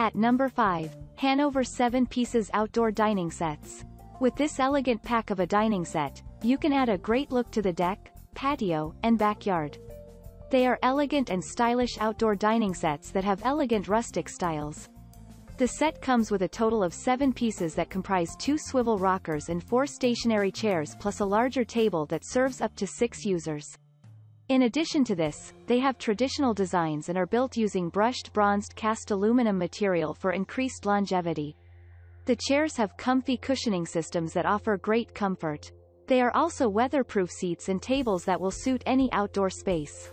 At number 5, Hanover 7 Pieces Outdoor Dining Sets. With this elegant pack of a dining set, you can add a great look to the deck, patio, and backyard. They are elegant and stylish outdoor dining sets that have elegant rustic styles. The set comes with a total of seven pieces that comprise two swivel rockers and four stationary chairs plus a larger table that serves up to six users. In addition to this, they have traditional designs and are built using brushed bronzed cast aluminum material for increased longevity. The chairs have comfy cushioning systems that offer great comfort. They are also weatherproof seats and tables that will suit any outdoor space.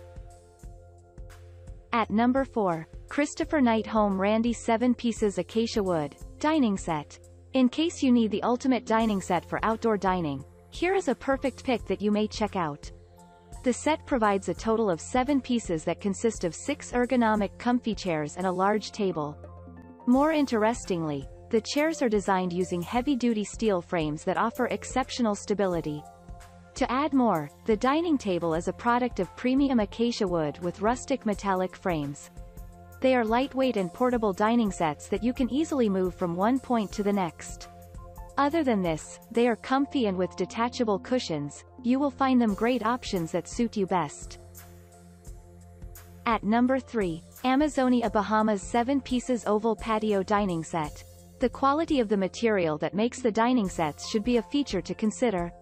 At number 4, Christopher Knight Home Randy 7 Pieces Acacia Wood, Dining Set. In case you need the ultimate dining set for outdoor dining, here is a perfect pick that you may check out. The set provides a total of seven pieces that consist of six ergonomic comfy chairs and a large table. More interestingly, the chairs are designed using heavy-duty steel frames that offer exceptional stability. To add more, the dining table is a product of premium acacia wood with rustic metallic frames. They are lightweight and portable dining sets that you can easily move from one point to the next. Other than this, they are comfy and with detachable cushions, you will find them great options that suit you best. At number 3, Amazonia Bahamas 7 Pieces Oval Patio Dining Set. The quality of the material that makes the dining sets should be a feature to consider.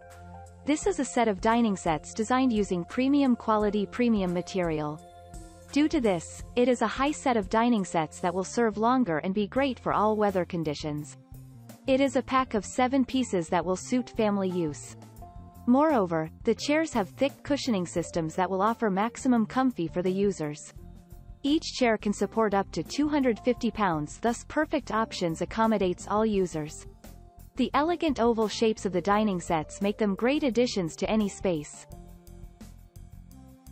This is a set of dining sets designed using premium quality premium material. Due to this, it is a high set of dining sets that will serve longer and be great for all weather conditions. It is a pack of seven pieces that will suit family use. Moreover, the chairs have thick cushioning systems that will offer maximum comfy for the users. Each chair can support up to 250 pounds thus perfect options accommodates all users. The elegant oval shapes of the dining sets make them great additions to any space.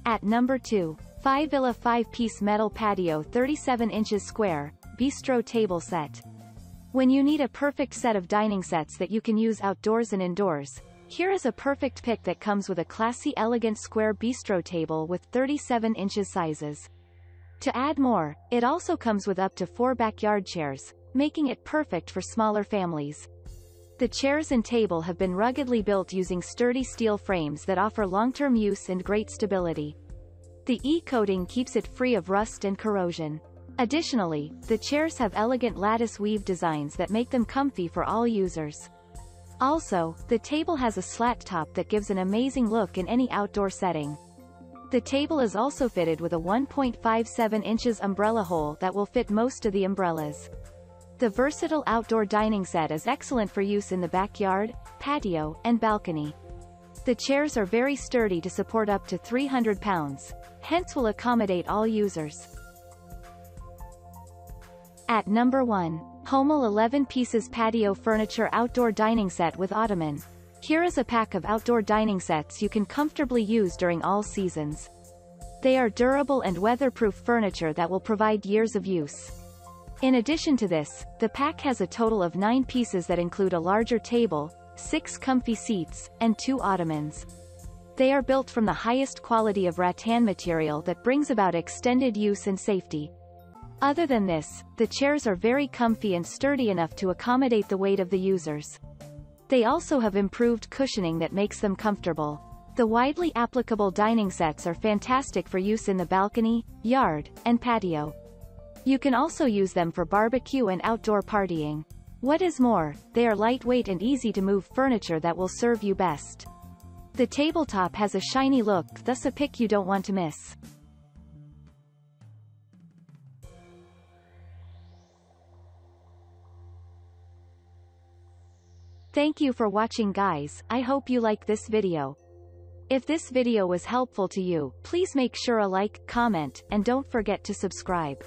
At number 2, Phi Villa 5-piece metal patio 37 inches square, bistro table set. When you need a perfect set of dining sets that you can use outdoors and indoors, here is a perfect pick that comes with a classy elegant square bistro table with 37 inches sizes. To add more, it also comes with up to four backyard chairs, making it perfect for smaller families. The chairs and table have been ruggedly built using sturdy steel frames that offer long-term use and great stability. The E-coating keeps it free of rust and corrosion. Additionally, the chairs have elegant lattice weave designs that make them comfy for all users. Also, the table has a slat top that gives an amazing look in any outdoor setting. The table is also fitted with a 1.57 inches umbrella hole that will fit most of the umbrellas. The versatile outdoor dining set is excellent for use in the backyard, patio, and balcony. The chairs are very sturdy to support up to 300 pounds, hence will accommodate all users. At number 1, Homall 11 Pieces Patio Furniture Outdoor Dining Set with Ottoman. Here is a pack of outdoor dining sets you can comfortably use during all seasons. They are durable and weatherproof furniture that will provide years of use. In addition to this, the pack has a total of 9 pieces that include a larger table, 6 comfy seats, and 2 ottomans. They are built from the highest quality of rattan material that brings about extended use and safety. Other than this, the chairs are very comfy and sturdy enough to accommodate the weight of the users. They also have improved cushioning that makes them comfortable. The widely applicable dining sets are fantastic for use in the balcony, yard, and patio. You can also use them for barbecue and outdoor partying. What is more, they are lightweight and easy to move furniture that will serve you best. The tabletop has a shiny look thus a pick you don't want to miss. Thank you for watching guys, I hope you like this video. If this video was helpful to you, please make sure a like, comment, and don't forget to subscribe.